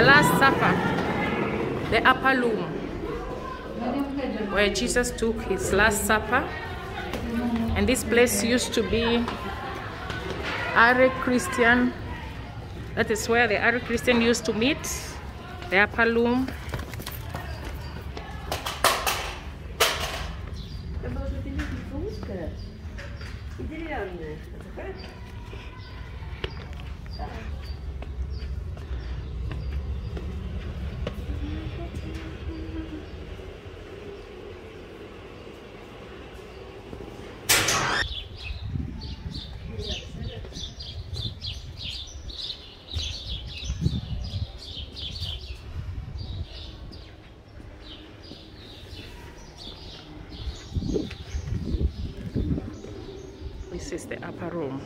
the Last Supper, the upper room, where Jesus took his Last Supper. And this place used to be Are Christian. That is where the Are Christian used to meet, the upper room. This is the upper room.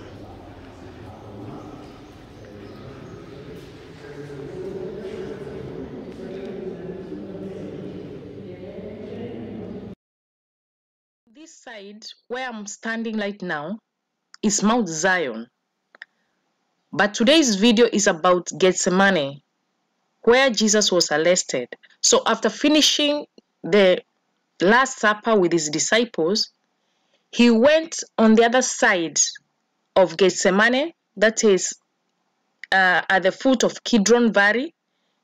This side where I'm standing right now is Mount Zion. But today's video is about Gethsemane, where Jesus was arrested. So after finishing the Last Supper with his disciples, he went on the other side of Gethsemane, that is uh, at the foot of Kidron Valley.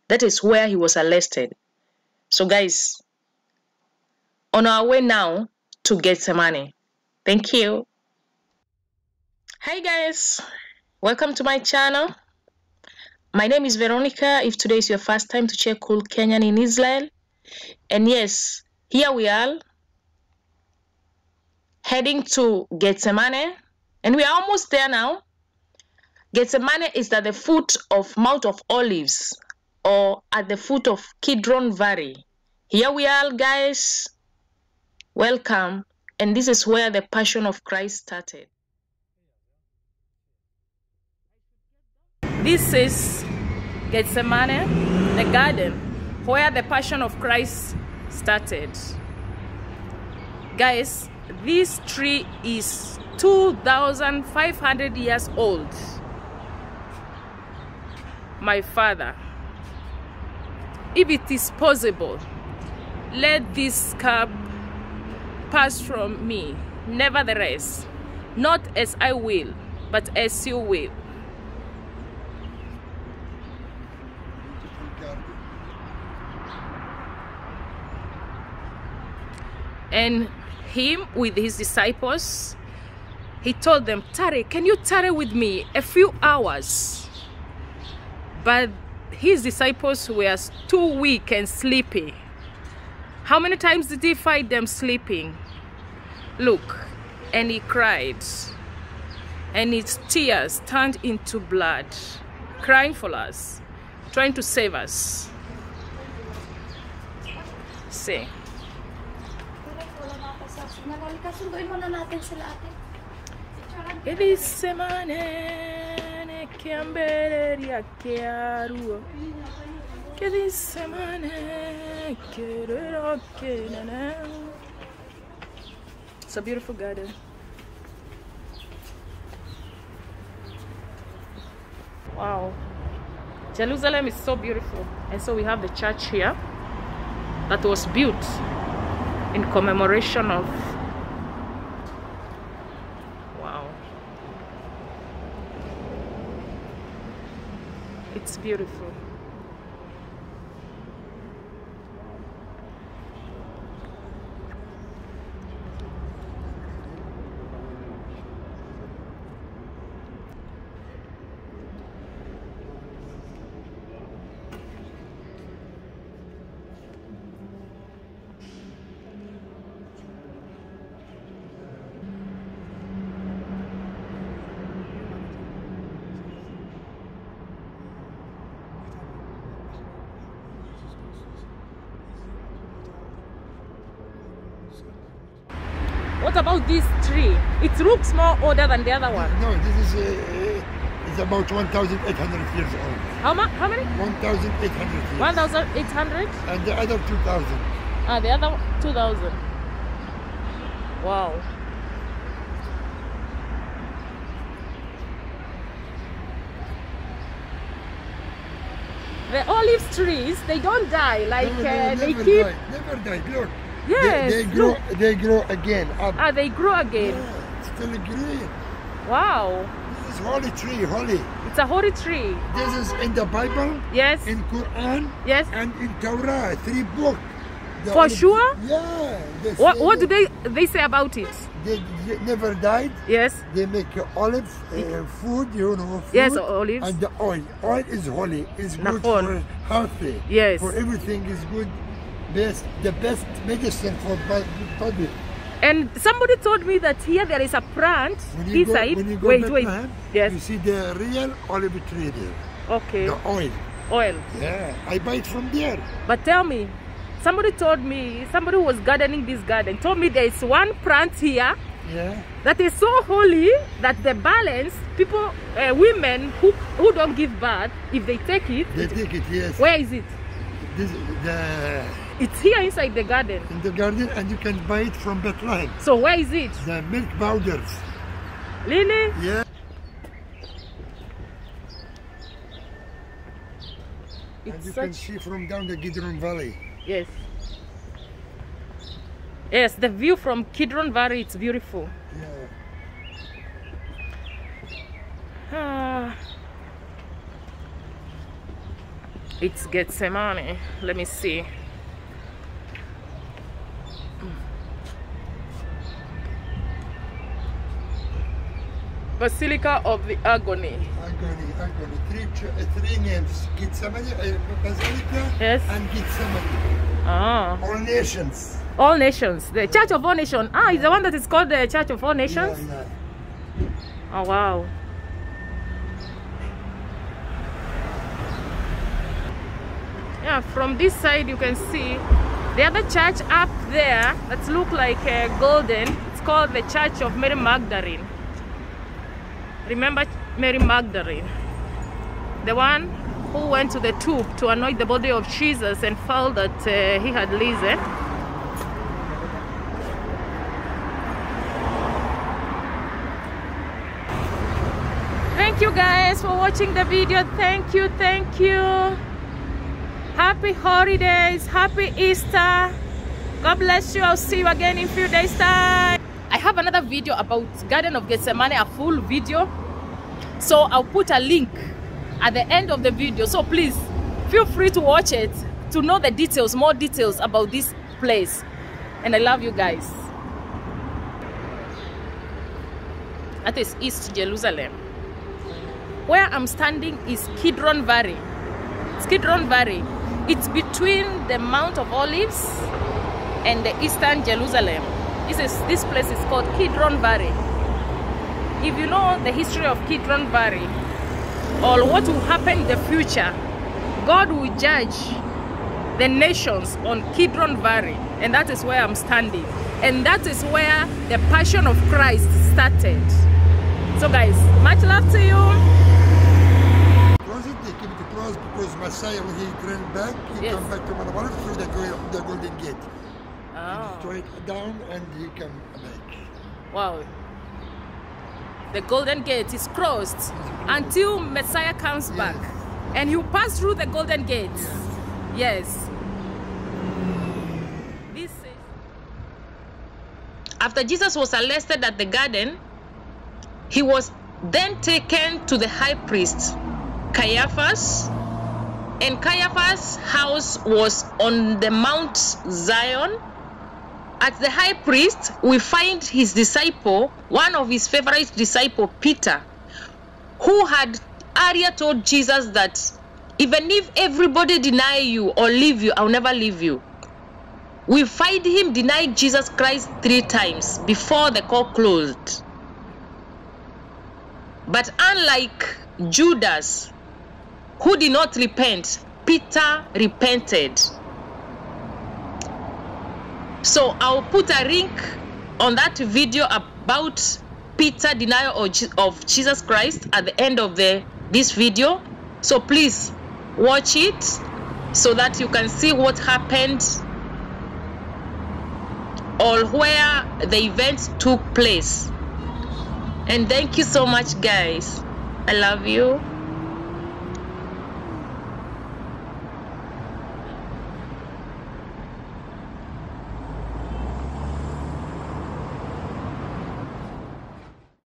That is where he was arrested. So, guys, on our way now to Gethsemane. Thank you. Hi, guys. Welcome to my channel. My name is Veronica. If today is your first time to check Cool Kenyan in Israel, and yes, here we are heading to Gethsemane, and we are almost there now. Gethsemane is at the foot of Mount of Olives or at the foot of Kidron Valley. Here we are, guys. Welcome. And this is where the Passion of Christ started. This is Gethsemane, the garden where the Passion of Christ started. Guys, this tree is 2,500 years old. My father, if it is possible, let this cup pass from me. Nevertheless, not as I will, but as you will. And him with his disciples, he told them, Tarry, can you tarry with me a few hours? But his disciples were too weak and sleepy. How many times did he find them sleeping? Look, and he cried, and his tears turned into blood, crying for us, trying to save us. See. Kasunduin muna natin sila ate. E disse mane che amberia chiaro che It's a beautiful garden. Wow. Jerusalem is so beautiful. And so we have the church here that was built in commemoration of wow it's beautiful what about this tree it looks more older than the other one No, this is uh, it's about 1,800 years old. how much how many 1,800 years. 1800 And the other 2,000. ah the other 2000 wow the olive trees they don't die like No, uh, they never keep die, never die. Look. Yes, They, they grow. look. They grow again. Up. ah they grow again Yeah, still green. wow This is holy tree, holy. it's a holy tree This is in the Bible, yes in Quran, yes and in Torah. Three books. The For sure? Yeah. what what do they they say about it They, they never died. yes They make olive uh, food, you know. Food, Yes, olives. And the oil. Oil is holy. It's good for healthy. Yes. For everything is good. Best, the best medicine for bo- body. and somebody told me that here there is a plant go, inside you go wait wait behind, yes You see the real olive tree there. okay The oil. oil Yeah. I buy it from there. But tell me, somebody told me, somebody who was gardening this garden told me there is one plant here Yeah. that is so holy that the balance, people, uh, women who, who don't give birth, if they take it, They it- take it, yes. where is it? This, the, It's here inside the garden. in the garden and you can buy it from Bethlehem. So where is it? The milk powders. Really? Yeah. And It's you can see from down the Kidron Valley. yes. Yes, the view from Kidron Valley, it's beautiful. Yeah. Ah. It's Gethsemane. Let me see. Basilica of the Agony. Agony, agony. Three, uh, three names. Gethsemane, uh, Basilica, Yes. and Gethsemane. Ah. All nations. All Nations. The Church of All Nations. Ah, it's the one that is called the Church of All Nations? Yeah, yeah. Oh, wow. Yeah, from this side you can see the other church up there that look like uh, golden. It's called the Church of Mary Magdalene. Remember Mary Magdalene? The one who went to the tomb to anoint the body of Jesus and found that uh, he had risen. Thank you guys for watching the video. Thank you, thank you. Happy holidays, happy Easter. God bless you. I'll see you again in few days time. I have another video about Garden of Gethsemane, a full video. So I'll put a link at the end of the video. So please feel free to watch it to know the details, more details about this place. And I love you guys. That is East Jerusalem. Where I'm standing is Kidron Valley. Kidron Valley. It's between the Mount of Olives and the Eastern Jerusalem. This is this place is called Kidron Valley. If you know the history of Kidron Valley or what will happen in the future, God will judge the nations on Kidron Valley, and that is where I'm standing. And that is where the passion of Christ started. So guys, much love to you. Close it, they keep it closed Messiah, when he turned back, he Yes. come back to Mount Olive through the, the Golden Gate. Ah. Oh. Straight down and he come back. Wow. The golden gate is closed until Messiah comes back. And you pass through the golden gate. Yes. This is After Jesus was arrested at the garden, he was then taken to the high priest Caiaphas. And Caiaphas' house was on the Mount Zion. At the high priest we find his disciple one of his favorite disciple peter who had earlier told jesus that even if everybody deny you or leave you i'll never leave you. We find him deny jesus christ three times before the court closed. But unlike judas who did not repent peter repented so I'll put a link on that video about Peter denial of, Jesus Christ at the end of the this video. So please watch it so that you can see what happened or where the event took place. And thank you so much guys. I love you.